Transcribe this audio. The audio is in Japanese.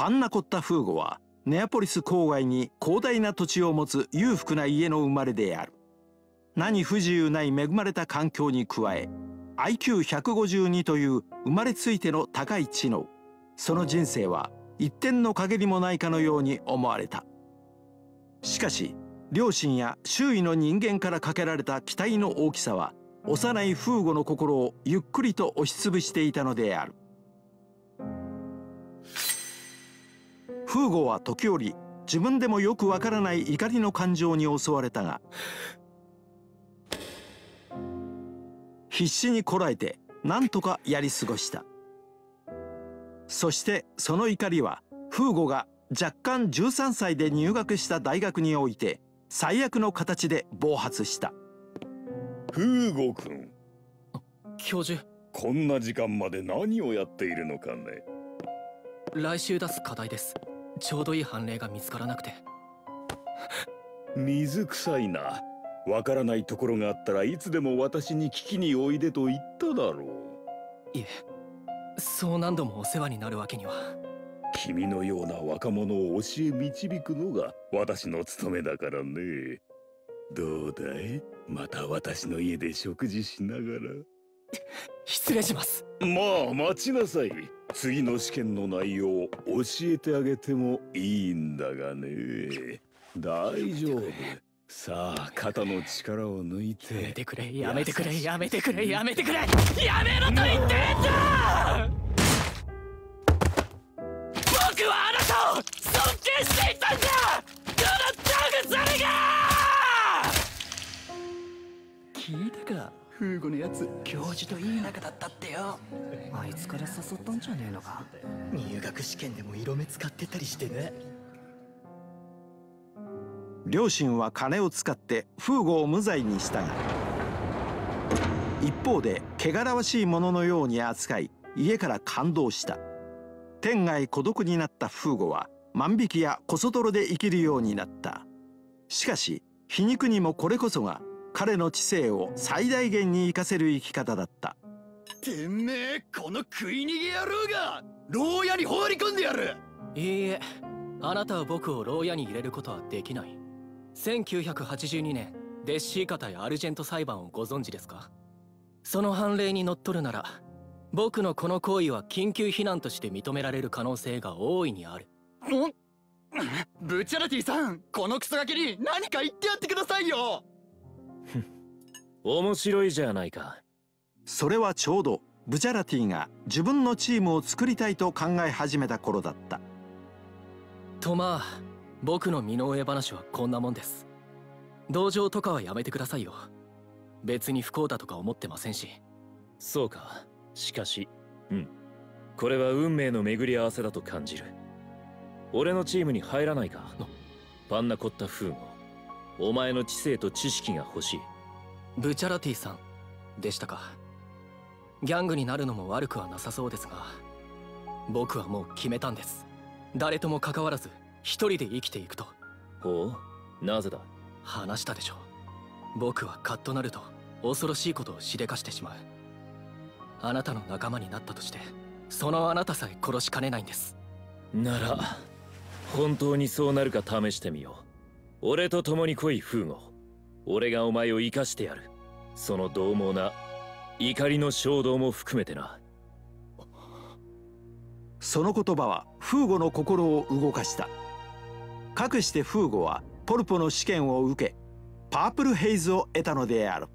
パンナコッタ・フーゴはネアポリス郊外に広大な土地を持つ裕福な家の生まれである。何不自由ない恵まれた環境に加え IQ152 という生まれついての高い知能。その人生は一点の陰りもないかのように思われた。しかし両親や周囲の人間からかけられた期待の大きさは幼いフーゴの心をゆっくりと押しつぶしていたのである。フーゴは時折自分でもよくわからない怒りの感情に襲われたが必死にこらえて何とかやり過ごした。そしてその怒りはフーゴが若干13歳で入学した大学において最悪の形で暴発した。フーゴ君教授。こんな時間まで何をやっているのかね来週出す課題です。ちょうどいい判例が見つからなくて。水臭いな。わからないところがあったらいつでも私に聞きにおいでと言っただろう。いえそう何度もお世話になるわけには。君のような若者を教え導くのが私の務めだからね。どうだい？また私の家で食事しながら。失礼します。まあ待ちなさい次の試験の内容を教えてあげてもいいんだがね。大丈夫。さあ肩の力を抜いて。やめてくれやめてくれやめてくれやめてくれ。やめろと言ってんだ僕はあなたを尊敬していたんだのやつ教授といい仲だったってよ。あいつから誘ったんじゃねえのか。入学試験でも色目使ってたりしてね。両親は金を使ってフーゴを無罪にしたが一方で汚らわしいもののように扱い家から感動した。天涯孤独になったフーゴは万引きやコソ泥で生きるようになった。しかし皮肉にもこれこそが彼の知性を最大限に生かせる生き方だった。てめえこの食い逃げ野郎が牢屋に放り込んでやる。いいえあなたは僕を牢屋に入れることはできない。1982年デッシーカ対アルジェント裁判をご存知ですか？その判例にのっとるなら僕のこの行為は緊急避難として認められる可能性が大いにある。ん？ブチャラティさんこのクソガキに何か言ってやってくださいよ面白いじゃないか。それはちょうどブチャラティが自分のチームを作りたいと考え始めた頃だった。とまあ僕の身の上話はこんなもんです。同情とかはやめてくださいよ。別に不幸だとか思ってませんし。そうか。しかし。うん。これは運命の巡り合わせだと感じる。俺のチームに入らないか。パンナコッタフーゴお前の知性と知識が欲しいブチャラティさんでしたか。ギャングになるのも悪くはなさそうですが僕はもう決めたんです。誰とも関わらず一人で生きていくと。ほうなぜだ。話したでしょ僕はカッとなると恐ろしいことをしでかしてしまう。あなたの仲間になったとしてそのあなたさえ殺しかねないんです。なら本当にそうなるか試してみよう。俺と共に来いフーゴ俺がお前を生かしてやる。その獰猛な怒りの衝動も含めてな。その言葉はフーゴの心を動かした。かくしてフーゴはポルポの試験を受けパープルヘイズを得たのである。